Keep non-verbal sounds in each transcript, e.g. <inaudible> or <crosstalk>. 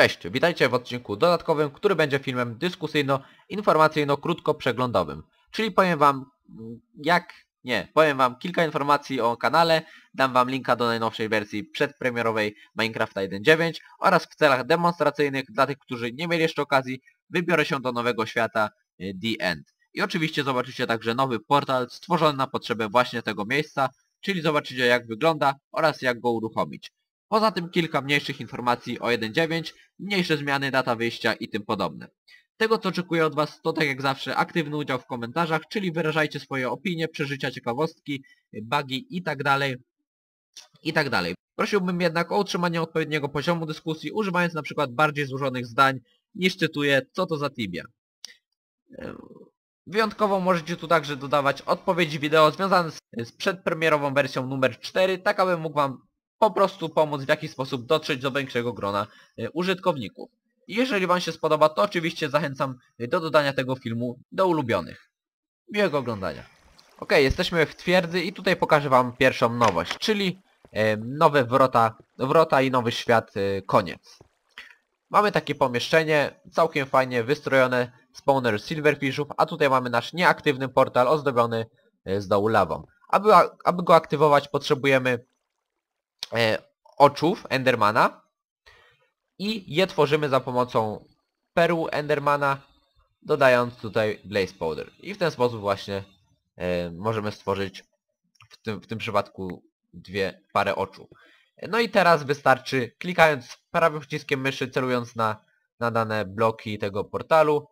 Cześć, witajcie w odcinku dodatkowym, który będzie filmem dyskusyjno-informacyjno-krótko-przeglądowym. Czyli powiem wam mm, jak... nie, powiem wam kilka informacji o kanale, dam wam linka do najnowszej wersji przedpremierowej Minecrafta 1.9 oraz w celach demonstracyjnych dla tych, którzy nie mieli jeszcze okazji, wybiorę się do nowego świata y, The End. I oczywiście zobaczycie także nowy portal stworzony na potrzebę właśnie tego miejsca, czyli zobaczycie jak wygląda oraz jak go uruchomić. Poza tym kilka mniejszych informacji o 1.9, mniejsze zmiany, data wyjścia i tym podobne. Tego co oczekuję od Was to tak jak zawsze aktywny udział w komentarzach, czyli wyrażajcie swoje opinie, przeżycia, ciekawostki, bugi i tak dalej i tak. Prosiłbym jednak o utrzymanie odpowiedniego poziomu dyskusji, używając na przykład bardziej złożonych zdań niż cytuję co to za Tibia. Wyjątkowo możecie tu także dodawać odpowiedzi wideo związane z, przedpremierową wersją numer 4, tak abym mógł Wam po prostu pomóc w jakiś sposób dotrzeć do większego grona e, użytkowników. Jeżeli Wam się spodoba, to oczywiście zachęcam do dodania tego filmu do ulubionych. Miłego oglądania. Ok, jesteśmy w twierdzy i tutaj pokażę Wam pierwszą nowość, czyli e, nowe wrota, wrota i nowy świat e, koniec. Mamy takie pomieszczenie, całkiem fajnie wystrojone, spawner silverfishów, a tutaj mamy nasz nieaktywny portal ozdobiony z dołu lawą. Aby, aby go aktywować potrzebujemy e, oczów Endermana i je tworzymy za pomocą perłu Endermana, dodając tutaj Blaze Powder. I w ten sposób właśnie e, możemy stworzyć w tym, w tym przypadku dwie parę oczu. No i teraz wystarczy klikając prawym przyciskiem myszy, celując na, na dane bloki tego portalu,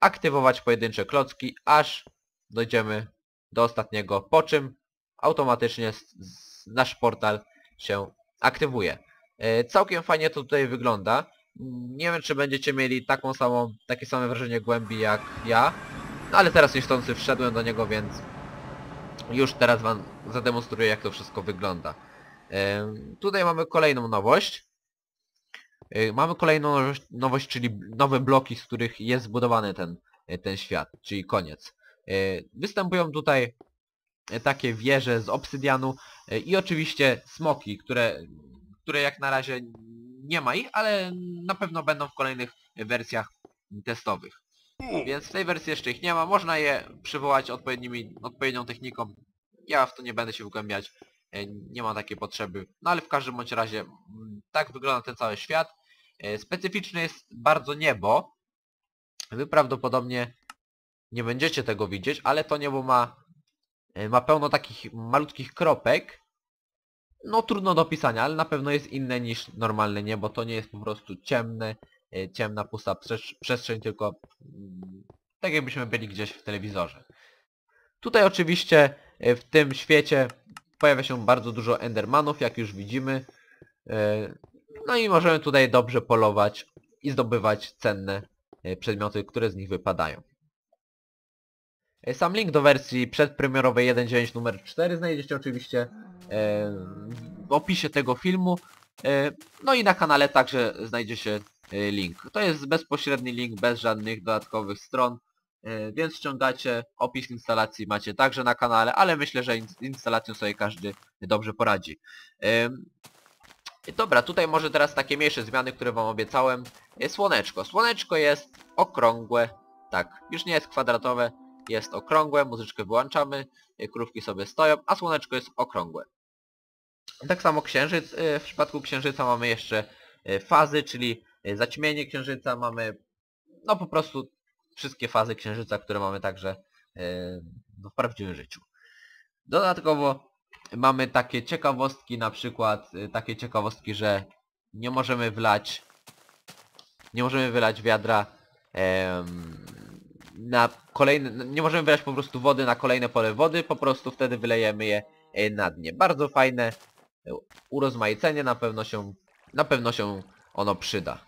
aktywować pojedyncze klocki, aż dojdziemy do ostatniego, po czym automatycznie nasz portal się aktywuje. E, całkiem fajnie to tutaj wygląda. Nie wiem, czy będziecie mieli taką samą, takie same wrażenie głębi jak ja. No ale teraz niechcący wszedłem do niego, więc już teraz wam zademonstruję, jak to wszystko wygląda. E, tutaj mamy kolejną nowość. E, mamy kolejną nowość, czyli nowe bloki, z których jest zbudowany ten, ten świat, czyli koniec. Występują tutaj takie wieże z obsydianu e, i oczywiście smoki, które, które jak na razie nie ma ich, ale na pewno będą w kolejnych wersjach testowych. Więc w tej wersji jeszcze ich nie ma, można je przywołać odpowiednimi, odpowiednią techniką. Ja w to nie będę się wgłębiać, e, nie ma takiej potrzeby. No ale w każdym bądź razie mm, tak wygląda ten cały świat. E, specyficzne jest bardzo niebo. Wy prawdopodobnie nie będziecie tego widzieć, ale to niebo ma E, ma pełno takich malutkich kropek. No trudno do opisania, ale na pewno jest inne niż normalne niebo. To nie jest po prostu ciemne, e, ciemna, pusta przestrzeń, tylko mm, tak jakbyśmy byli gdzieś w telewizorze. Tutaj oczywiście e, w tym świecie pojawia się bardzo dużo endermanów, jak już widzimy. No i możemy tutaj dobrze polować i zdobywać cenne przedmioty, które z nich wypadają. E, sam link do wersji przedpremierowej 1.9 numer 4 znajdziecie oczywiście e, w opisie tego filmu. E, no i na kanale także znajdzie się link. To jest bezpośredni link, bez żadnych dodatkowych stron, więc ściągacie opis instalacji macie także na kanale, ale myślę, że instalacją sobie każdy dobrze poradzi. Dobra, tutaj może teraz takie mniejsze zmiany, które wam obiecałem. Słoneczko. Słoneczko jest okrągłe, tak, już nie jest kwadratowe, jest okrągłe, muzyczkę wyłączamy, y, krówki sobie stoją, a słoneczko jest okrągłe. Tak samo księżyc, y, w przypadku księżyca mamy jeszcze y, fazy, czyli zaćmienie księżyca, mamy no po prostu wszystkie fazy księżyca, które mamy także w prawdziwym życiu. Dodatkowo mamy takie ciekawostki, na przykład takie ciekawostki, że nie możemy wlać nie możemy wylać wiadra na kolejne, nie możemy wylać po prostu wody na kolejne pole wody, po prostu wtedy wylejemy je e, na dnie. Bardzo fajne e, urozmaicenie, na pewno się, na pewno się ono przyda.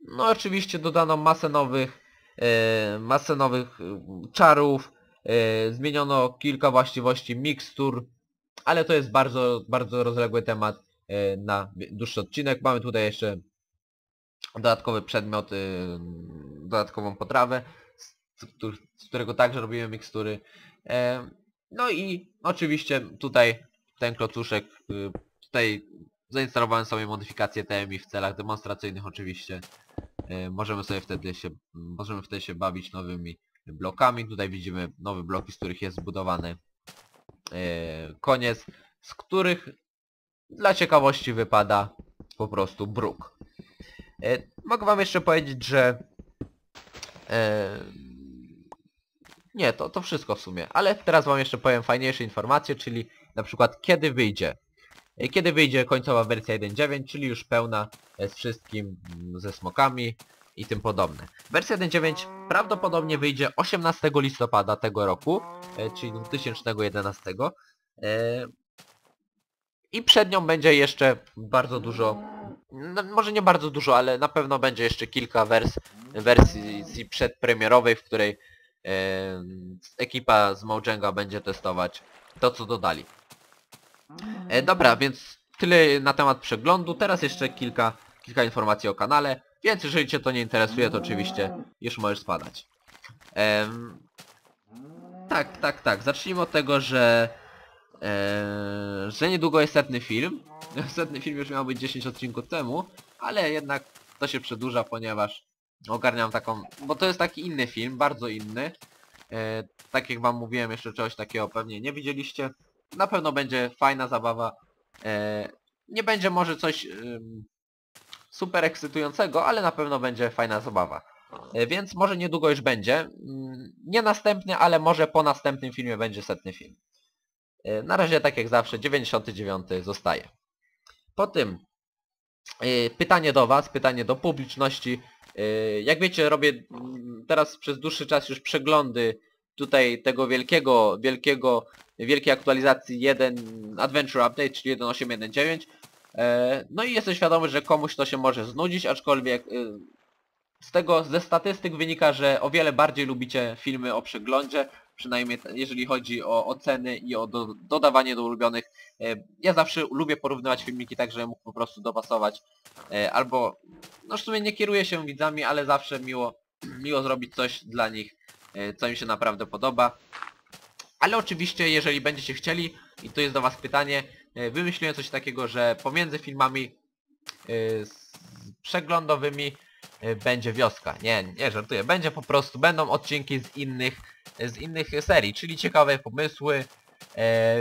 No oczywiście dodano masę nowych, e, masę nowych czarów, zmieniono kilka właściwości mikstur, ale to jest bardzo, bardzo rozległy temat na dłuższy odcinek. Mamy tutaj jeszcze dodatkowe przedmioty, dodatkową potrawę, z, którego także robimy mikstury. E, no i oczywiście tutaj ten klocuszek, y, tutaj zainstalowałem sobie modyfikację TMI w celach demonstracyjnych oczywiście. E, możemy sobie wtedy się, możemy wtedy się bawić nowymi blokami. Tutaj widzimy nowe bloki, z których jest zbudowany e, koniec, z których dla ciekawości wypada po prostu bruk. E, mogę wam jeszcze powiedzieć, że e, nie, to, to wszystko w sumie, ale teraz wam jeszcze powiem fajniejsze informacje, czyli na przykład kiedy wyjdzie. E, Kiedy wyjdzie końcowa wersja 1.9, czyli już pełna z wszystkim, mm, ze smokami i tym podobne. Wersja 1.9 prawdopodobnie wyjdzie 18 listopada tego roku, czyli 2011. e, I przed nią będzie jeszcze bardzo dużo, no, może nie bardzo dużo, ale na pewno będzie jeszcze kilka wers wersji przedpremierowej, w której ekipa z Mojenga będzie testować to co dodali. E, dobra, więc tyle na temat przeglądu. Teraz jeszcze kilka, kilka informacji o kanale. Więc jeżeli Cię to nie interesuje, to oczywiście już możesz spadać. Tak, tak, tak. Zacznijmy od tego, że e, że niedługo jest setny film. <laughs> Setny film już miał być 10 odcinków temu, ale jednak to się przedłuża, ponieważ ogarniam taką... Bo to jest taki inny film, bardzo inny. E, tak jak wam mówiłem, jeszcze czegoś takiego pewnie nie widzieliście. Na pewno będzie fajna zabawa. E, nie będzie może coś super ekscytującego, ale na pewno będzie fajna zabawa. E, więc może niedługo już będzie. Mm, Nie następny, ale może po następnym filmie będzie setny film. E, Na razie tak jak zawsze 99 zostaje. Po tym e, pytanie do Was, pytanie do publiczności. E, Jak wiecie robię mm, teraz przez dłuższy czas już przeglądy tutaj tego wielkiego, wielkiego, wielkiej aktualizacji 1 Adventure Update, czyli 1.8.1.9. E, No i jestem świadomy, że komuś to się może znudzić, aczkolwiek z tego, ze statystyk wynika, że o wiele bardziej lubicie filmy o przeglądzie, przynajmniej jeżeli chodzi o oceny i o do, dodawanie do ulubionych. E, Ja zawsze lubię porównywać filmiki tak, żeby mógł po prostu dopasować, e, albo, no w sumie nie kieruję się widzami, ale zawsze miło, miło zrobić coś dla nich, e, co im się naprawdę podoba. Ale oczywiście, jeżeli będziecie chcieli, i to jest do Was pytanie, wymyśliłem coś takiego, że pomiędzy filmami przeglądowymi będzie wioska. Nie, nie żartuję. Będzie po prostu, będą odcinki z innych, z innych serii, czyli ciekawe pomysły, e,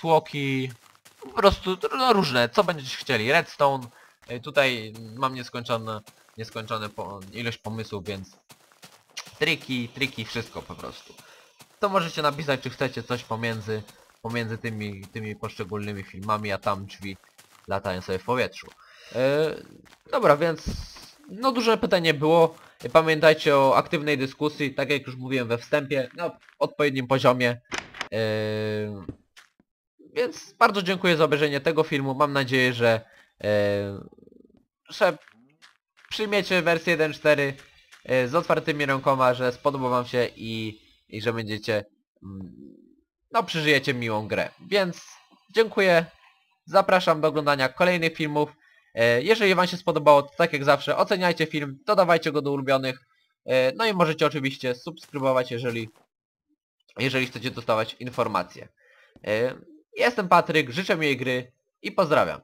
tłoki, po prostu no, różne, co będziecie chcieli. Redstone, e, tutaj mam nieskończone, nieskończone po, ilość pomysłów, więc triki, triki, wszystko po prostu. To możecie napisać, czy chcecie coś pomiędzy, pomiędzy tymi, tymi poszczególnymi filmami, a tam drzwi latają sobie w powietrzu. E, dobra, więc no duże pytanie było. Pamiętajcie o aktywnej dyskusji, tak jak już mówiłem we wstępie, na odpowiednim poziomie. E, więc bardzo dziękuję za obejrzenie tego filmu. Mam nadzieję, że, e, że przyjmiecie wersję 1.4 e, z otwartymi rękoma, że spodoba wam się i, i że będziecie mm, no przeżyjecie miłą grę. Więc dziękuję. Zapraszam do oglądania kolejnych filmów. E, Jeżeli wam się spodobało, to tak jak zawsze oceniajcie film, dodawajcie go do ulubionych. E, No i możecie oczywiście subskrybować, jeżeli, jeżeli chcecie dostawać informacje. E, Jestem Patryk, życzę miłej gry i pozdrawiam.